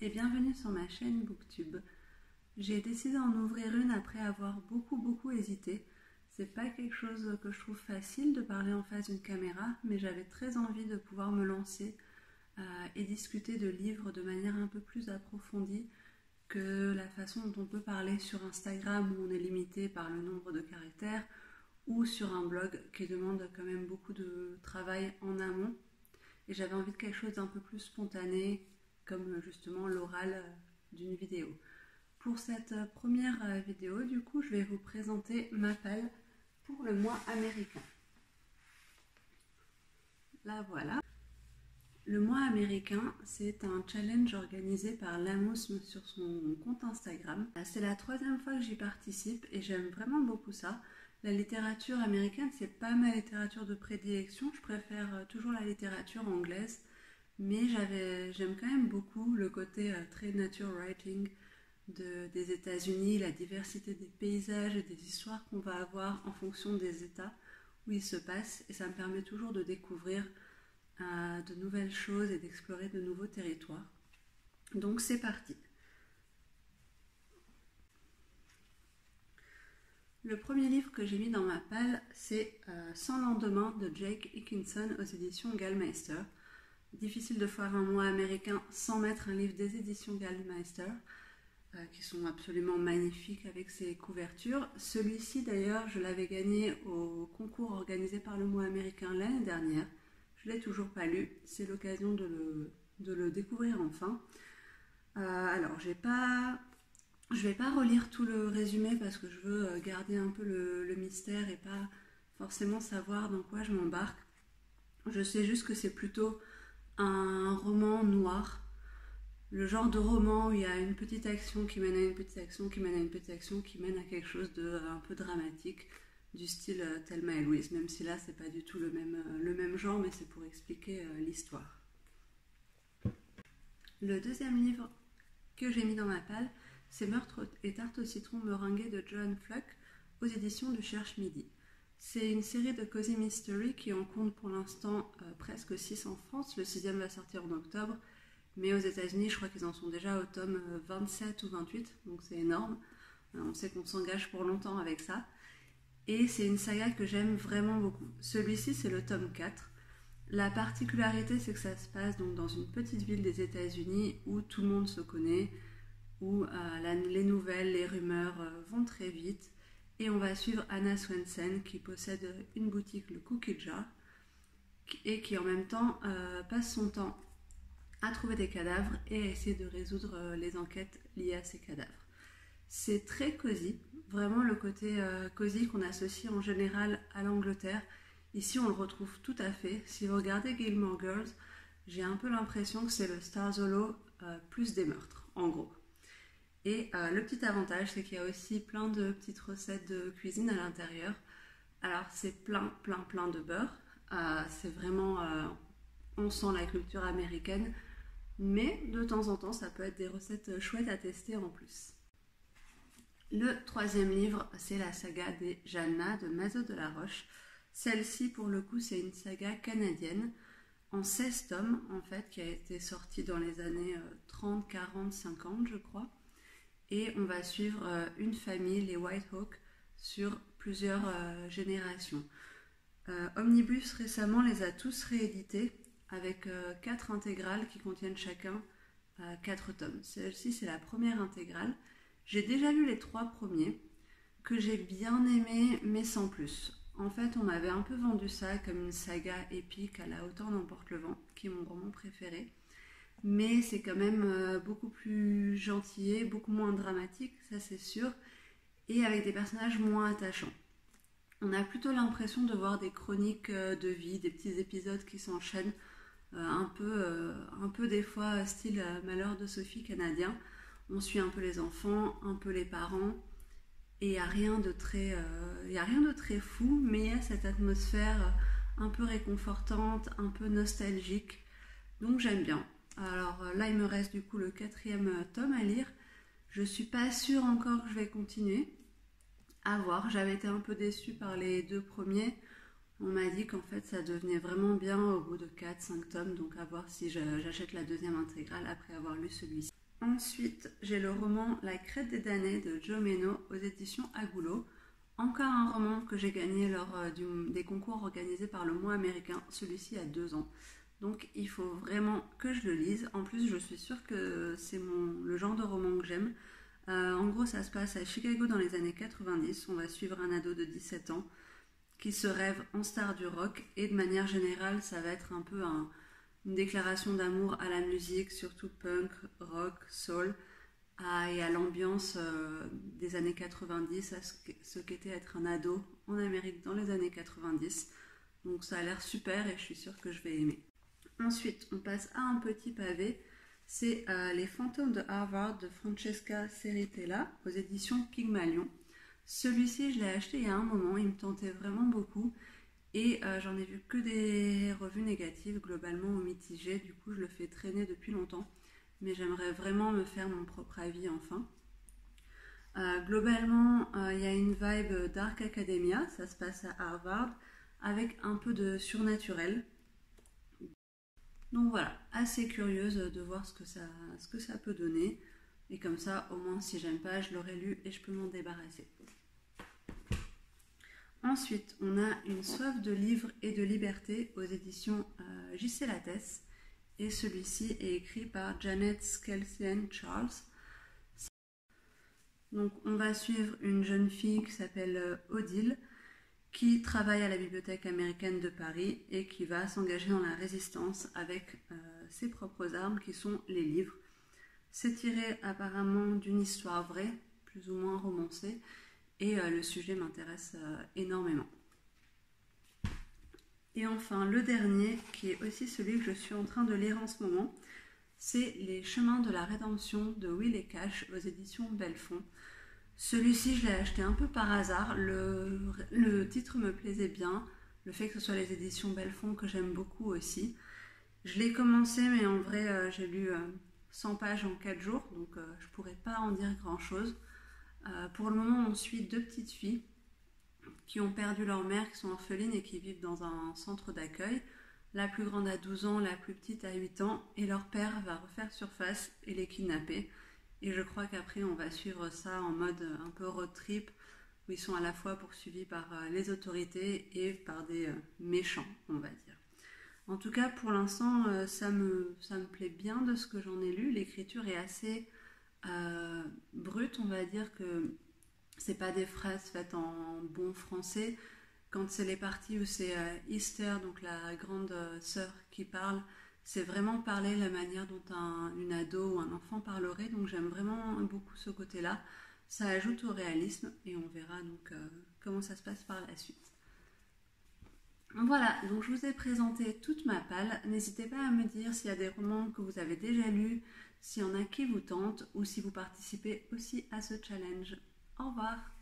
et bienvenue sur ma chaîne Booktube. J'ai décidé d'en ouvrir une après avoir beaucoup beaucoup hésité. C'est pas quelque chose que je trouve facile de parler en face d'une caméra, mais j'avais très envie de pouvoir me lancer euh, et discuter de livres de manière un peu plus approfondie que la façon dont on peut parler sur Instagram où on est limité par le nombre de caractères ou sur un blog qui demande quand même beaucoup de travail en amont. Et j'avais envie de quelque chose d'un peu plus spontané, comme justement l'oral euh, d'une vidéo. Pour cette euh, première euh, vidéo, du coup, je vais vous présenter ma palle pour le mois américain. La voilà. Le mois américain, c'est un challenge organisé par Lamousme sur son compte Instagram. C'est la troisième fois que j'y participe et j'aime vraiment beaucoup ça. La littérature américaine, c'est pas ma littérature de prédilection. Je préfère toujours la littérature anglaise mais j'aime quand même beaucoup le côté euh, très nature writing des États-Unis, la diversité des paysages et des histoires qu'on va avoir en fonction des États où ils se passent. Et ça me permet toujours de découvrir euh, de nouvelles choses et d'explorer de nouveaux territoires. Donc c'est parti. Le premier livre que j'ai mis dans ma palle, c'est euh, Sans lendemain de Jake Hickinson aux éditions Gallmeister. Difficile de faire un mois américain sans mettre un livre des éditions Gallmeister, euh, qui sont absolument magnifiques avec ses couvertures. Celui-ci d'ailleurs, je l'avais gagné au concours organisé par le mois américain l'année dernière. Je ne l'ai toujours pas lu, c'est l'occasion de le, découvrir enfin. Euh, alors, j'ai pas, je ne vais pas relire tout le résumé parce que je veux euh, garder un peu le mystère et pas forcément savoir dans quoi je m'embarque. Je sais juste que c'est plutôt un roman noir, le genre de roman où il y a une petite action qui mène à une petite action, qui mène à une petite action, qui mène à quelque chose de euh, peu dramatique, du style euh, Thelma et Louise, même si là c'est pas du tout le même, euh, le même genre, mais c'est pour expliquer l'histoire. Le deuxième livre que j'ai mis dans ma palle, c'est Meurtre et tarte au citron meringué de John Fluck aux éditions du Cherche Midi. C'est une série de Cozy Mystery qui en compte pour l'instant euh, presque 6 en France. Le sixième va sortir en octobre. Mais aux États-Unis, je crois qu'ils en sont déjà au tome 27 euh, ou 28, donc c'est énorme. Euh, on sait qu'on s'engage pour longtemps avec ça. Et c'est une saga que j'aime vraiment beaucoup. Celui-ci, c'est le tome 4. La particularité, c'est que ça se passe donc dans une petite ville des États-Unis où tout le monde se connaît, où les nouvelles, les rumeurs vont très vite et on va suivre Anna Swensen qui possède une boutique, le Cookie Jar, et qui en même temps euh, passe son temps à trouver des cadavres et à essayer de résoudre euh, les enquêtes liées à ces cadavres. C'est très cosy, vraiment le côté euh, cosy qu'on associe en général à l'Angleterre. Ici, on le retrouve tout à fait. Si vous regardez Gilmore Girls, j'ai un peu l'impression que c'est le Stars Hollow plus des meurtres, en gros. Et euh, le petit avantage, c'est qu'il y a aussi plein de petites recettes de cuisine à l'intérieur. Alors c'est plein, plein, plein de beurre. Euh, c'est vraiment, euh, on sent la culture américaine, mais de temps en temps, ça peut être des recettes chouettes à tester en plus. Le troisième livre, c'est la saga des Jeanna de Mazo de la Roche. Celle-ci, pour le coup, c'est une saga canadienne en 16 tomes, en fait, qui a été sortie dans les années 30, 40, 50, je crois et on va suivre euh, une famille, les Whitehawk, sur plusieurs euh, générations. Euh, Omnibus récemment les a tous réédités avec quatre intégrales qui contiennent chacun quatre tomes. Celle-ci, c'est la première intégrale. J'ai déjà lu les trois premiers que j'ai bien aimés, mais sans plus. En fait, on m'avait un peu vendu ça comme une saga épique à la hauteur d'Emporte le vent, qui est mon roman préféré mais c'est quand même euh, beaucoup plus gentil, beaucoup moins dramatique, ça c'est sûr, et avec des personnages moins attachants. On a plutôt l'impression de voir des chroniques euh, de vie, des petits épisodes qui s'enchaînent, euh, un, peu, un peu des fois style Malheur de Sophie canadien. On suit un peu les enfants, un peu les parents, et il n'y a, a rien de très fou, mais il y a cette atmosphère un peu réconfortante, un peu nostalgique, donc j'aime bien. Alors euh, là, il me reste du coup le quatrième euh, tome à lire. Je suis pas sûre encore que je vais continuer. À voir. J'avais été un peu déçue par les deux premiers. On m'a dit qu'en fait ça devenait vraiment bien au bout de 4-5 tomes, donc à voir si j'achète la deuxième intégrale après avoir lu celui-ci. Ensuite, j'ai le roman La crête des damnés de Joe Meno aux éditions Agoulo. Encore un roman que j'ai gagné lors euh, des concours organisés par le mois américain, celui-ci a deux ans. Donc il faut vraiment que je le lise. En plus, je suis sûre que c'est le genre de roman que j'aime. Euh, en gros, ça se passe à Chicago dans les années 90. On va suivre un ado de 17 ans qui se rêve en star du rock et de manière générale, ça va être un peu une déclaration d'amour à la musique, surtout punk, rock, soul et à l'ambiance euh, des années 90, à ce qu'était être un ado en Amérique dans les années 90. Donc ça a l'air super et je suis sûre que je vais aimer. Ensuite, on passe à un petit pavé. C'est euh, Les fantômes de Harvard de Francesca Ceritella aux éditions Pygmalion. Celui-ci, je l'ai acheté il y a un moment, il me tentait vraiment beaucoup et euh, j'en ai vu que des revues négatives, globalement ou mitigées. Du coup, je le fais traîner depuis longtemps mais j'aimerais vraiment me faire mon propre avis enfin. Euh, globalement, il y a une vibe Dark Academia, ça se passe à Harvard, avec un peu de surnaturel. Donc voilà, assez curieuse de voir ce que ça, peut donner. Et comme ça, au moins, si j'aime pas, je l'aurai lu et je peux m'en débarrasser. Ensuite, on a Une soif de livres et de liberté aux éditions euh, JC Lattès et celui-ci est écrit par Janet Skelsian Charles. Donc on va suivre une jeune fille qui s'appelle euh, Odile qui travaille à la Bibliothèque américaine de Paris et qui va s'engager dans la résistance avec euh, ses propres armes qui sont les livres. C'est tiré apparemment d'une histoire vraie, plus ou moins romancée, et euh, le sujet m'intéresse énormément. Et enfin, le dernier, qui est aussi celui que je suis en train de lire en ce moment, c'est Les chemins de la rédemption de Will et Cash aux éditions Belfond. Celui-ci, je l'ai acheté un peu par hasard. Le, titre me plaisait bien. Le fait que ce soit les éditions Belfond que j'aime beaucoup aussi. Je l'ai commencé, mais en vrai, euh, j'ai lu 100 euh, pages en 4 jours, donc euh, je pourrais pas en dire grand-chose. pour le moment, on suit deux petites filles qui ont perdu leur mère, qui sont orphelines et qui vivent dans un centre d'accueil. La plus grande a 12 ans, la plus petite a 8 ans, et leur père va refaire surface et les kidnapper. Et je crois qu'après, on va suivre ça en mode un peu road trip, où ils sont à la fois poursuivis par euh, les autorités et par des euh, méchants, on va dire. En tout cas, pour l'instant, euh, ça me, ça me plaît bien de ce que j'en ai lu. L'écriture est assez brute, on va dire que c'est pas des phrases faites en bon français. Quand c'est les parties où c'est euh, Easter, donc la grande euh, sœur qui parle, c'est vraiment parler la manière dont un, une ado ou un enfant parlerait. Donc j'aime vraiment beaucoup ce côté-là. Ça ajoute au réalisme et on verra donc euh, comment ça se passe par la suite. Voilà, donc je vous ai présenté toute ma palle. N'hésitez pas à me dire s'il y a des romans que vous avez déjà lus, s'il y en a qui vous tentent ou si vous participez aussi à ce challenge. Au revoir.